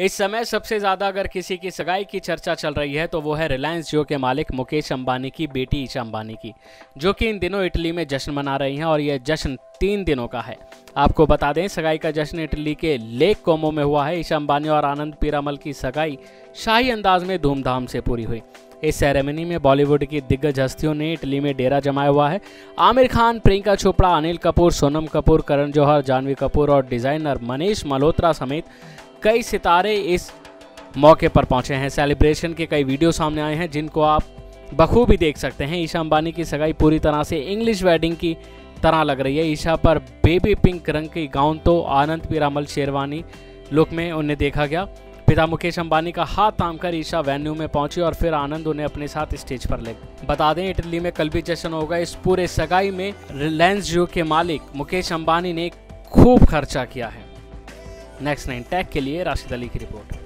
इस समय सबसे ज़्यादा अगर किसी की सगाई की चर्चा चल रही है तो वो है रिलायंस जियो के मालिक मुकेश अंबानी की बेटी ईशा अंबानी की, जो कि इन दिनों इटली में जश्न मना रही हैं और यह जश्न तीन दिनों का है। आपको बता दें, सगाई का जश्न इटली के लेक कोमो में हुआ है। ईशा अंबानी और आनंद पीरामल की सगाई शाही अंदाज में धूमधाम से पूरी हुई। इस सेरेमनी में बॉलीवुड की दिग्गज हस्तियों ने इटली में डेरा जमाया हुआ है। आमिर खान, प्रियंका चोपड़ा, अनिल कपूर, सोनम कपूर, करण जौहर, जानवी कपूर और डिज़ाइनर मनीष मल्होत्रा समेत कई सितारे इस मौके पर पहुँचे हैं। सेलिब्रेशन के कई वीडियो सामने आए हैं, जिनको आप बखूबी देख सकते हैं। ईशा अंबानी की सगाई पूरी तरह से इंग्लिश वेडिंग की तरह लग रही है। ईशा पर बेबी पिंक रंग की गाउन तो आनंद पीरामल शेरवानी लुक में उन्हें देखा गया। पिता मुकेश अंबानी का हाथ थाम कर ईशा वेन्यू में पहुँची और फिर आनंद उन्हें अपने साथ स्टेज पर ले बता दें इटली में कल भी जश्न होगा। इस पूरे सगाई में रिलायंस जियो के मालिक मुकेश अंबानी ने खूब खर्चा किया है। नेक्स्ट नाइन टैग के लिए राशिद अली की रिपोर्ट